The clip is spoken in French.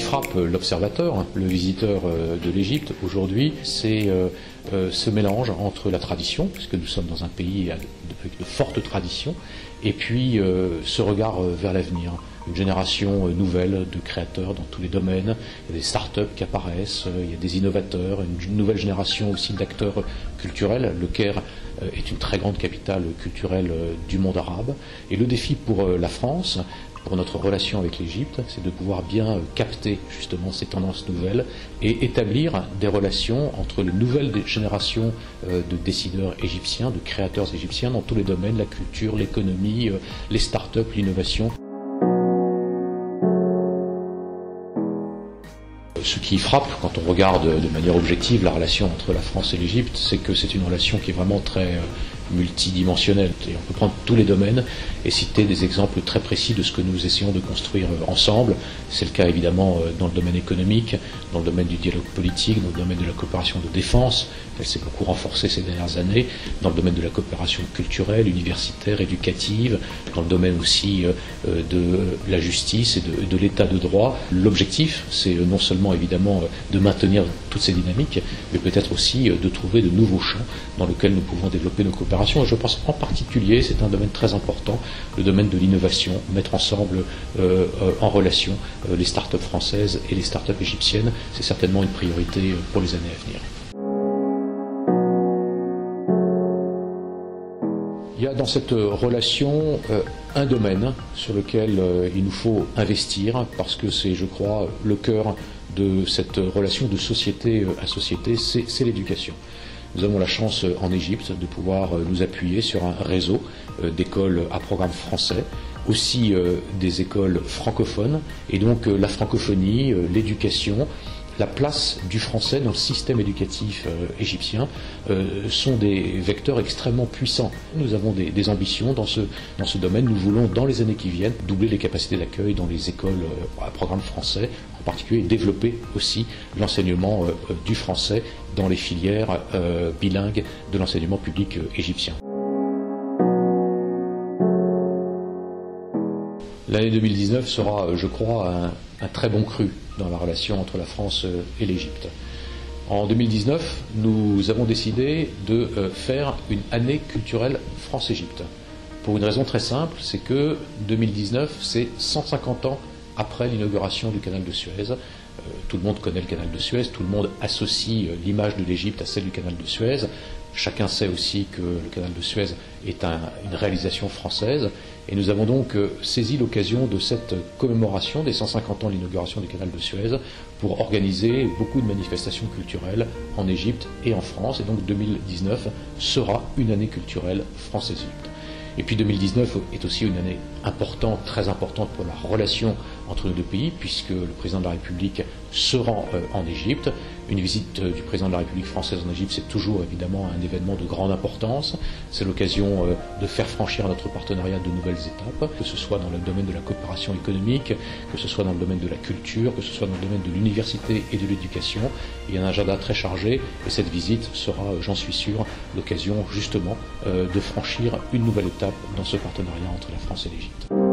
frappe l'observateur, hein, le visiteur euh, de l'Égypte aujourd'hui, c'est euh, euh, ce mélange entre la tradition, puisque nous sommes dans un pays de fortes traditions, et puis ce regard vers l'avenir. Une génération nouvelle de créateurs dans tous les domaines. Il y a des start-up qui apparaissent, il y a des innovateurs, une nouvelle génération aussi d'acteurs culturels. Le Caire est une très grande capitale culturelle du monde arabe. Et le défi pour la France, pour notre relation avec l'Égypte, c'est de pouvoir bien capter justement ces tendances nouvelles et établir des relations entre les nouvelles générations euh, de décideurs égyptiens, de créateurs égyptiens dans tous les domaines, la culture, l'économie, euh, les start-up, l'innovation. Ce qui frappe quand on regarde de manière objective la relation entre la France et l'Égypte, c'est que c'est une relation qui est vraiment très euh, multidimensionnelle. on peut prendre tous les domaines et citer des exemples très précis de ce que nous essayons de construire euh, ensemble. C'est le cas évidemment euh, dans le domaine économique, dans le domaine du dialogue politique, dans le domaine de la coopération de défense, elle s'est beaucoup renforcée ces dernières années, dans le domaine de la coopération culturelle, universitaire, éducative, dans le domaine aussi euh, de la justice et de, l'état de droit. L'objectif, c'est non seulement évidemment de maintenir toutes ces dynamiques, mais peut-être aussi de trouver de nouveaux champs dans lesquels nous pouvons développer nos coopérations. Et je pense en particulier, c'est un domaine très important, le domaine de l'innovation, mettre ensemble euh, euh, en relation euh, les start-up françaises et les start-up égyptiennes, c'est certainement une priorité pour les années à venir. Il y a dans cette relation un domaine sur lequel il nous faut investir parce que c'est, je crois, le cœur de cette relation de société à société, c'est l'éducation. Nous avons la chance euh, en Égypte de pouvoir euh, nous appuyer sur un réseau euh, d'écoles à programme français, aussi des écoles francophones, et donc la francophonie, l'éducation, la place du français dans le système éducatif égyptien sont des vecteurs extrêmement puissants. Nous avons des, ambitions dans ce, domaine. Nous voulons, dans les années qui viennent, doubler les capacités d'accueil dans les écoles à programme français, en particulier développer aussi l'enseignement du français dans les filières euh, bilingues de l'enseignement public euh, égyptien. L'année 2019 sera, euh, je crois, un, très bon cru dans la relation entre la France et l'Égypte. En 2019, nous avons décidé de faire une année culturelle France-Égypte. Pour une raison très simple, c'est que 2019, c'est 150 ans après l'inauguration du canal de Suez. Euh, tout le monde connaît le canal de Suez, tout le monde associe euh, l'image de l'Égypte à celle du canal de Suez. Chacun sait aussi que le canal de Suez est une réalisation française. Et nous avons donc euh, saisi l'occasion de cette commémoration des 150 ans de l'inauguration du canal de Suez pour organiser beaucoup de manifestations culturelles en Égypte et en France. Et donc 2019 sera une année culturelle France-Égypte. Et puis 2019 est aussi une année très importante pour la relation entre nos deux pays, puisque le président de la République se rend euh, en Égypte. Une visite euh, du président de la République française en Égypte, c'est toujours évidemment un événement de grande importance. C'est l'occasion euh, de faire franchir notre partenariat de nouvelles étapes, que ce soit dans le domaine de la coopération économique, que ce soit dans le domaine de la culture, que ce soit dans le domaine de l'université et de l'éducation. Il y a un agenda très chargé et cette visite sera, j'en suis sûr, l'occasion justement de franchir une nouvelle étape dans ce partenariat entre la France et l'Égypte. Egypt.